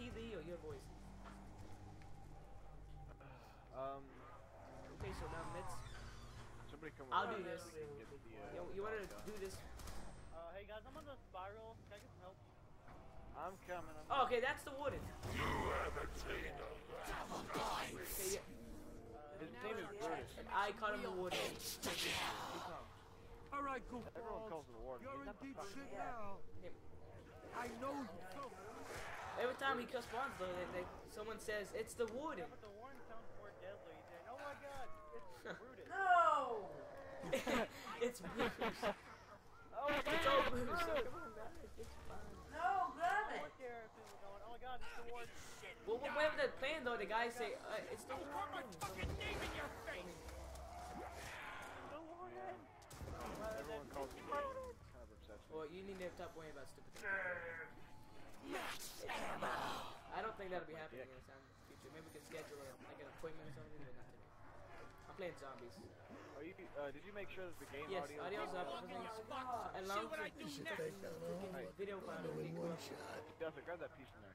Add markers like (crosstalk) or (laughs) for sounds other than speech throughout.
TV or your voice? Um, Okay, so now let's. somebody come. I'll do so this. we can get the, uh, You, you want to do this? Uh, hey guys, I'm on the spiral. Can I get some help? I'm coming. I'm Oh, okay, that's the warden. Okay, yeah. His name is Brutus. And I call him the warden. Be calm. All right, Everyone calls him the warden. You're in deep shit now. Him. I know you. Filthy. Every time he responds though, they, they, someone says it's the warden. But the warning sounds more deadly. He's oh my god, it's (laughs) Brutus. No! (laughs) it's Bruce. (laughs) Oh, It's all Bruce. So come on, guys. It's fine. No, grab I it! work there if people going, oh my god, it's the warden. Well, wh- whatever they're playing though, the guys say uh, it's the warden. The warden! Everyone calls him the warden. Kind of obsessed with Well, you need to stop worrying about stupid things. I don't think that'll be happening in the future. Maybe we can schedule a, like an appointment or something, but not today. I'm playing zombies. Are you, uh, did you make sure that the game Yes, audio audio's up. Everything's alarm for freaking video file. to be cool. Duffy, grab that piece in there.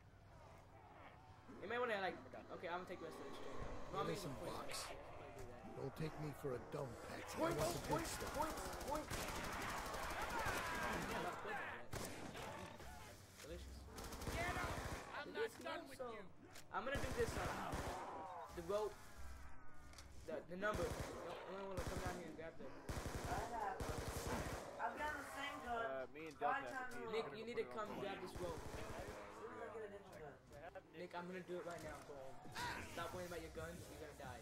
You may want to like. Okay, I'm gonna take the rest of this straight. No, I'm Give me using some points. box. Do that. Don't take me for a dumb patsy. I Points, want the good points, stuff. points, points. Yeah, enough points for that. Delicious. I'm Delicious. So, I'm gonna do this. Uh, the rope. The the number. You don't want to come down here and grab the. I have. I've got the same gun. Uh, me and Five Delta have to in a be- Nick, you need to come grab this rope. As soon as I get a different gun. Nick, I'm gonna do it right now. Go. Stop worrying about your guns. You're gonna die.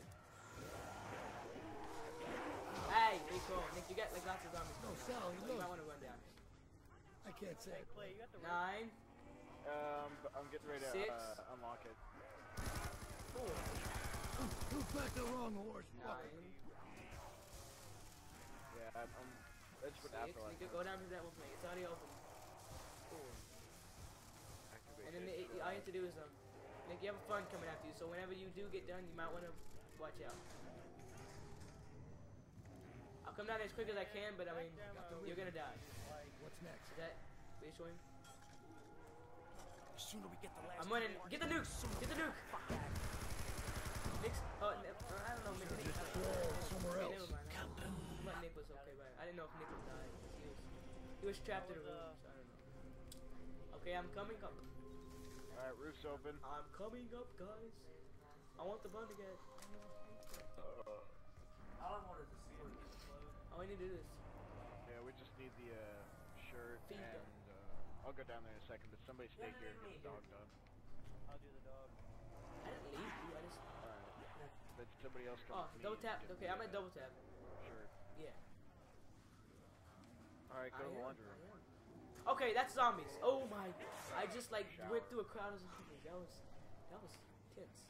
Hey, be cool. Nick, you got like lots of zombies. No, Sally, You might want to run down. I can't say it. You got the rope. Nine, Um, but I'm getting ready to Six. uh, unlock it. four, You backed the wrong horse. fucker. nine, Yeah, I'm. I'm that's what six. afterlife. Nick, go down to that one place. It's already open. Four. Activate And then it. the, all you have to do is um, Nick, you have a fun coming after you. So whenever you do get done, you might want to watch out. I'll come down as quick as I can, but I mean, you're gonna die. What's next? Is that reassuring? The sooner we get the last I'm winning. Get the nuke! Get the nuke! Nick's. Oh, ne- uh, I don't know. Maybe Nick. Whoa, somewhere Okay, else. never mind. I thought Nick was okay, but I didn't know if Nick was dying. He was, he was trapped in a room, so I don't know. Okay, I'm coming up. All right, roof's open. I'm coming up, guys. I want the bun to get. All I wanted to see was Oh, I need to do this. Yeah, we just need the uh, shirt Feed and them. I'll go down there in a second. But somebody stay Yeah, here and get the dog done. I'll do the dog. I didn't leave you. I just. All right. But somebody else come Oh, me double tap. Okay, I'm at double tap. Shirt. Yeah. All right, go I to the laundry room. Okay, that's zombies. Oh my! I just like went through a crowd of zombies. That was, that was tense.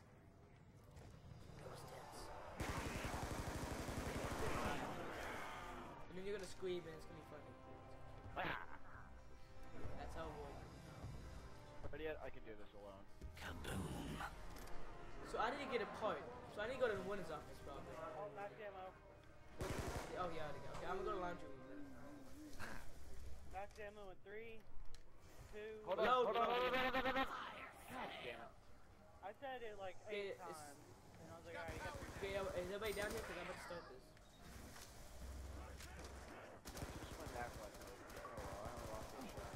That was tense. And then you're gonna scream and it's gonna be funny. That's But yet, I can do this alone. So I need to get a part. So I need to go to the winner's office probably. Oh, max ammo. Oh yeah, I gotta go. Okay, I'm gonna go to the laundry room. Then. Max ammo in three, two. Hold on, Load, hold on, load. hold on, hold on, hold on. God damn it. I said it like eight it's- times. And I was like, alright, you got three. Okay, is everybody down here? Cause I'm about to start this. Just went half like that. Oh well, I haven't lost that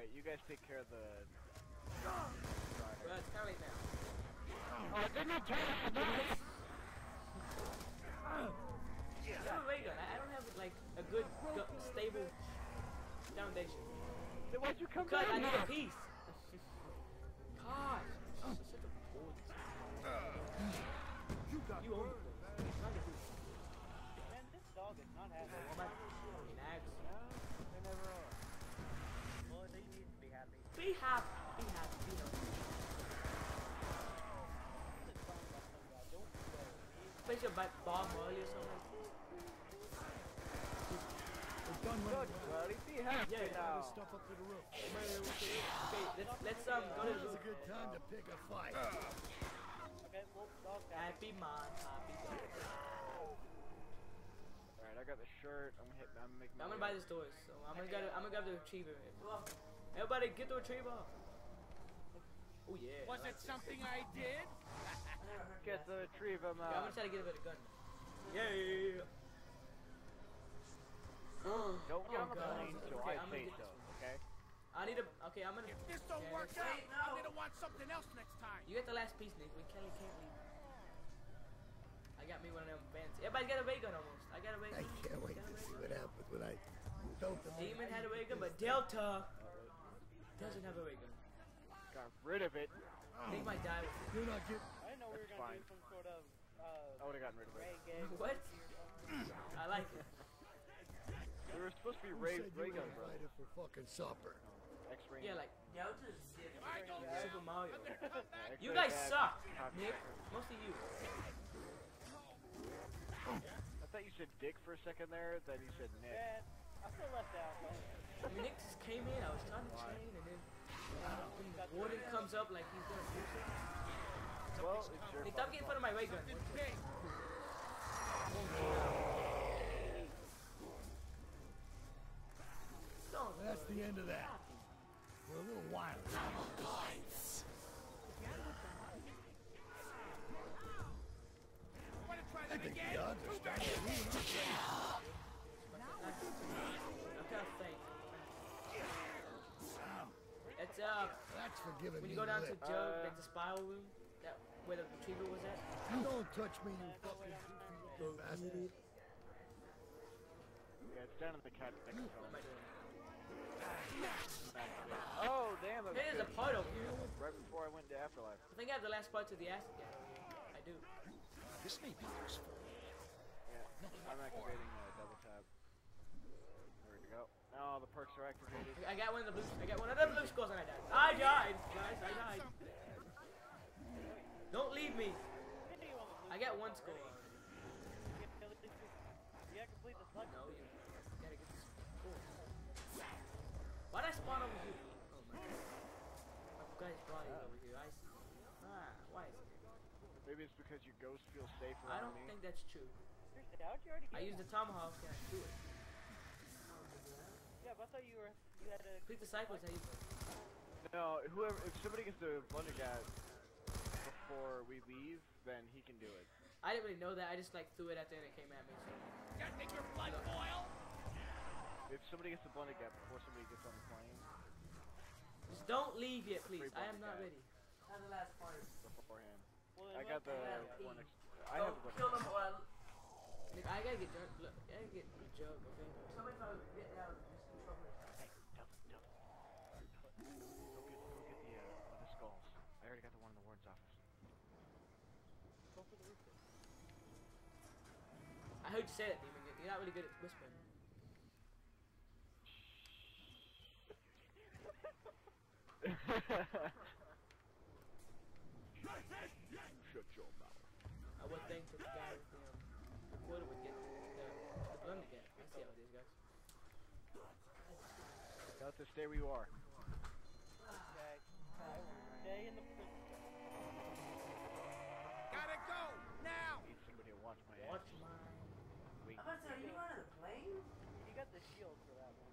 shot. All right, you guys take care of the. Well, it's kind of late now. Oh, I have a ray gun. I I don't have like a good, stable foundation. Then why'd you come Cause I need a piece. Gosh, this is such a bull. You got You own burned. the place. Not the booth. Man, this dog is not happy. Well, my, in ags. They never are. Well, they need to be happy. Be happy. Be happy. Be happy. This is fun about some guy. Don't go. Place your butt Bob Marley or something. We're done Look, running. buddy, be happy Yeah, now. Stuff up to the roof. Okay, let's let's um go to Now's the a good time to pick a fight. Okay, well, dog happy. happy man, happy dog. All right, I got got the shirt. I'm hit. I'm making. I'm gonna buy way this doors, so I'm gonna get. I'm gonna grab the retriever. Well, Everybody, get the retriever. Oh yeah. Was I it like something I did? I never heard Get the retrieve him Yeah, I'm gonna try to get a with a gun. Yeah. (gasps) Oh, Don't get oh on the plane till Okay, I I'm gonna say get so. this. Okay. I need a. Okay, I'm gonna. If this don't Okay. work out, Wait, no. I'm gonna want something else next time. You get the last piece, Nick. We Kelly can't leave. I got me one of them bands. Everybody got a ray gun almost. I got a ray I can't wait to see what happens when I don't Demon had a ray gun, but Delta doesn't have a ray gun. Got rid of it. They might die with You're not getting. I didn't know we were gonna fine. do some sort of Uh, I would have gotten rid of it. ray it. gag. What? I like it. We were supposed to be Who ray said ray you were guns, bro. invited for fucking supper? X-ray. Yeah, like Delta's different. Yeah. Super Mario. Yeah, You guys suck, cock Nick. sucker. Mostly you. I thought you said dick for a second there. Then you said Nick. Man, I feel left out. I mean, Nick just came in. I was trying to train, and then uh, when the warden comes up like he's gonna do something. Well, it's your Nick, stop getting fun of my ray gun. Something. Don't. That's the end of that. For a little while. Wanna try that again? the odds are starting to ruin our chances. I'm kind of faint. It's uh That's for giving when me you go down to lip. Jug, Uh, like the spiral room, that where the retriever was at. You don't touch me, you fucking goofy bastard. Yeah, it's down in the cat next What am I to doing? Oh, damn. That was There's a good. part over here. Right before I went to Afterlife. I think I have the last part to the acid gat. I do. This may be useful. Yeah. I'm activating uh, double tap. There we go. Now the perks are activated. I got one of the blue. I got one of the blue skulls and I died. I died, guys. I died. Don't leave me. I got one skull. You gotta complete the slug. No, you gotta get this. Cool. Why'd I spawn over here? Oh my god. My guy's body over here. I see. Ah, why is it? Maybe it's because your ghost feels safe I don't think that's true. Seriously, how'd you already I get used the tomahawk and I threw it. Yeah, but I thought you were you had a Complete the cycle is how you do. No, whoever, if somebody gets the Blundergat before we leave, then he can do it. I didn't really know that. I just like threw it at there and it came at me. So. Gotta make your blood boil. If somebody gets the Blundergat before somebody gets on the plane Just don't leave yet, please. I am not Blundergat. ready. How's the last part? beforehand. well, I got the one next. I Go have the kill them or I'll- Nick, I gotta get drunk. Look, I gotta get a jug, okay? somebody probably get down and just in trouble. Hey, tell them, tell them. Go get, go get the, uh, the skulls. I already got the one in the warden's office. Go for the roof. then. I heard you say that, Demon. You're not really good at whispering. Shut your mouth. I would think that the guy with the um, recorder would get the, the Blundergat. I see how it is, guys. Got to stay where you are. Okay. I stay in the Wait. I'm about to say, are you on the plane? You got the shield for that one.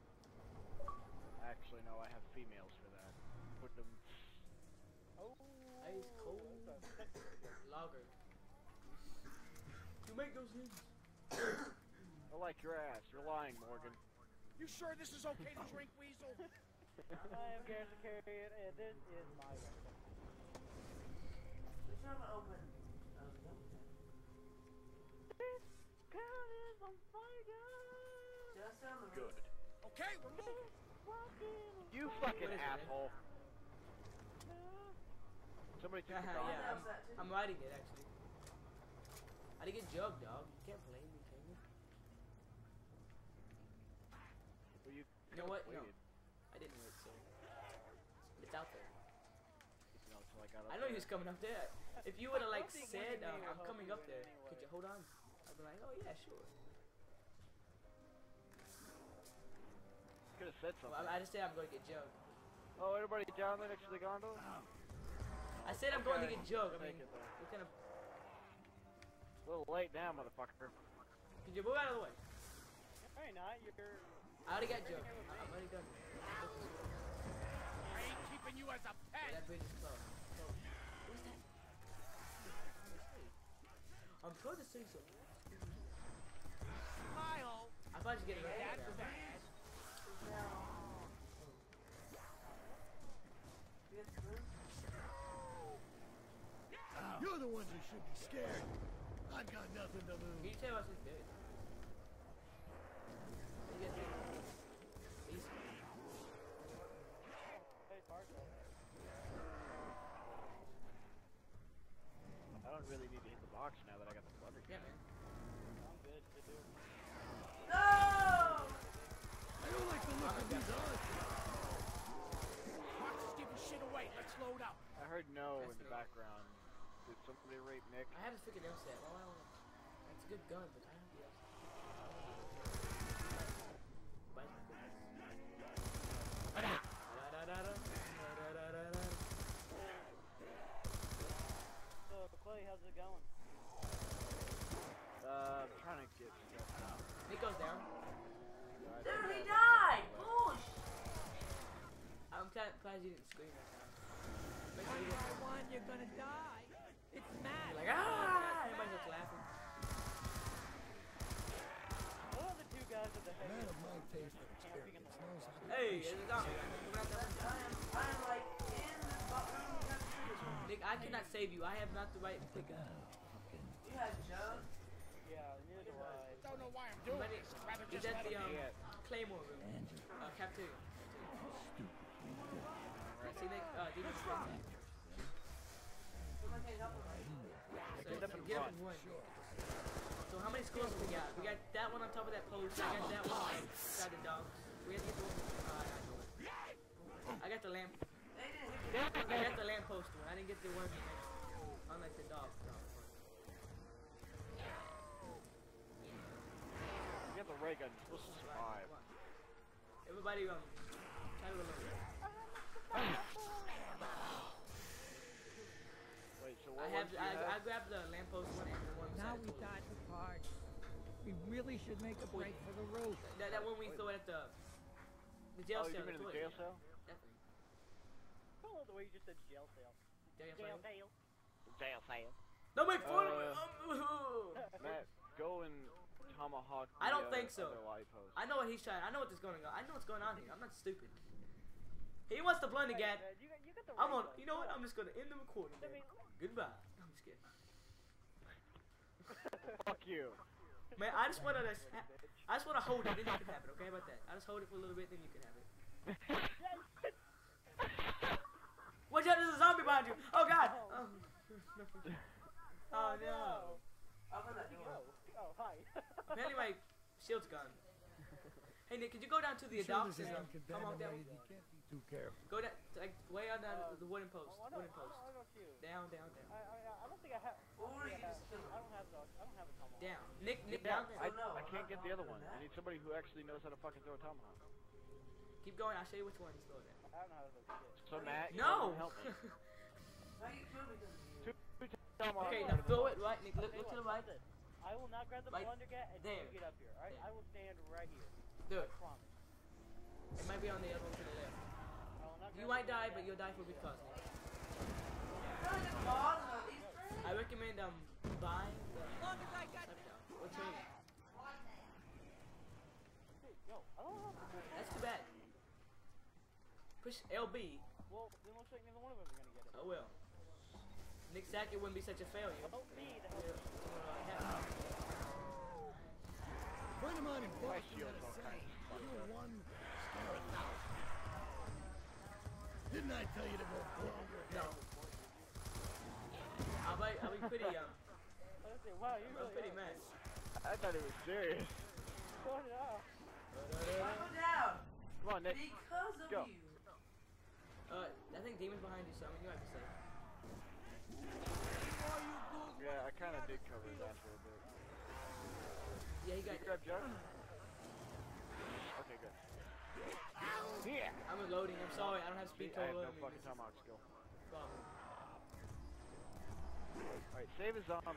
Actually, no, I have females for that. Put them. Oh. Ice cold. (laughs) Lager. You make those things. (coughs) I like your ass. You're lying, Morgan. You sure this is okay to drink, Weasel? (laughs) I am Garrison Carrier, and this is my weapon. We should have an open. On fire. Just down the Good. road. Okay, we're moving. Walking You fucking What is it? asshole. Somebody took (laughs) the yeah, I'm, How's? I'm riding it actually. I didn't get jugged, dog. You can't blame me, can you? Well, you You know what? No, I didn't wait, so it's out there. you I got I know there. he was coming up there. If you would have like (laughs) I don't think said, one of me will "I'm coming up there," any could you hold on? I'd be like, "Oh yeah, sure." Could have said something. Well, I, I just said I'm going to get jugged. Oh, everybody down there next to the gondola? I said I'm going to get jugged. I mean, what kind of? A little late now, motherfucker. Could you move out of the way? you're not. You're. I already got jumped. I- I'm already done. I ain't keeping you as a Yeah, pet. that bridge is closed. Closed. What's that? I'm trying to say something. Smile. I thought you get it right That's there. bad. Yes, sir. You're the ones who should be scared. I've got nothing to Can lose. you tell us who's good? You get the- He's Hey, Parker. I don't really need to hit the box now that I got the flutter. yeah, man. I'm good. Good dude. No! I don't like the look of these odds. Mark's is giving shit away. Let's load up. I heard no in That's the no. background. Did somebody rape Nick? I have this freaking set. Well, I don't. It's a good gun, but I don't have the Bite my goodness. So, Clay, how's it going? Uh, I'm trying to get stuff. Nick goes down. Dude, he died! Push! I'm glad, glad you didn't scream that time. Make sure you didn't- one, you're gonna die. It's like, ah! Everybody's just laughing. What are the two guys at the head? man of my taste and experience knows how to Hey, appreciate there's a zombie. We're not done. I am, like in the room. You got to see this one. Nick, I cannot save you. I have not the right pick up. You had Jug. Yeah, neither do I. Don't know why I'm doing Somebody- this. Rather just that let the um, be. Claymore room? Uh, cafeteria. See, Nick, uh, Demon's friend. Someone can't help him. So, Get up and get up run. and run. So how many schools we got? We got that one on top of that post. I got that one beside the dogs. We have to get the one. Uh, I know it. I got the lamp. They didn't hit me. I got the lamppost one. I didn't get the one. Unlike the dog. dog one. You got the ray gun. You're supposed to survive. Everybody, um, try to reload. Wait, so I have, I, you I grabbed the lamppost one and the one Now we the toilet. got the part. We really should make a break for the roof. That, that one we throw at the the jail Oh, you cell. mean in the toilet. jail cell? Definitely. I love the way you just said jail cell. Jail Jail cell. cell. Jail cell. Don't make fun of me. Uh, Um, (laughs) Matt, go and tomahawk. I don't uh, think so. other light post. I know what he's trying. I know what is going on. I know what's going on here. I'm not stupid. He wants to blunder Hey, you got, you got the I'm on. You know what? I'm just gonna end the recording. I Man. Goodbye. I'm just kidding. Fuck you. Man, I just wanna. just I just wanna hold it, then you can have it. Okay, How about that? I just hold it for a little bit, then you can have it. Watch out! There's a zombie behind you. Oh God. Oh, oh, oh, oh no. Open that door. Oh, hi. (laughs) Apparently my shield's gone. Hey Nick, could you go down to the I'm sure docks this and man can come on down? dynamite can't be too careful. Go down, like way on down uh, the wooden post. Oh, I don't, Wooden post. I don't. Down, down, down. I, I, I don't think I have. I don't Or you I have. just kill I don't have the. I don't have a tomahawk. Down. Nick, Nick, Yeah, down I, there. no, I I'm can't get the other one. I need somebody who actually knows how to fucking throw a tomahawk. Keep going. I'll show you which one he's throwing at. I don't know how to do shit. So Matt, you No. help (laughs) me. Now you killed me because of you. Two, two tomahawks. okay, now of throw it right, Nick. Look, look to the right. listen, I will not grab the Right Blundergat until there. you get up here. Alright, There. I will stand right here. Do I it. promise. It might be on the other one to the left. I will not You might die, but you'll die for a good cause. Nick. Really the cause of Easter egg? I recommend um buying the Long as I got Touchdown. Or trading. Yo, I don't know. how to- That's too bad. Push LB. Well, then looks like neither one of us are gonna get it. Oh well. Nick Sackett wouldn't be such a failure. Help me to Yeah, help Didn't I tell you to go blow your No. I'll be, I'll be pretty um, I was wow, you really pretty mad. I thought it was serious. Cut it go down? Come on, Nick. Because of Go. you. Uh, I think Demon's behind you, so I mean, you might be safe. Yeah, I kind of did cover his ass for a bit. Yeah, he Did you got. grab Jug? Okay, good. Yeah. I'm reloading. I'm sorry, I don't have speed I have no fucking tomahawk skill. Alright, save his zombie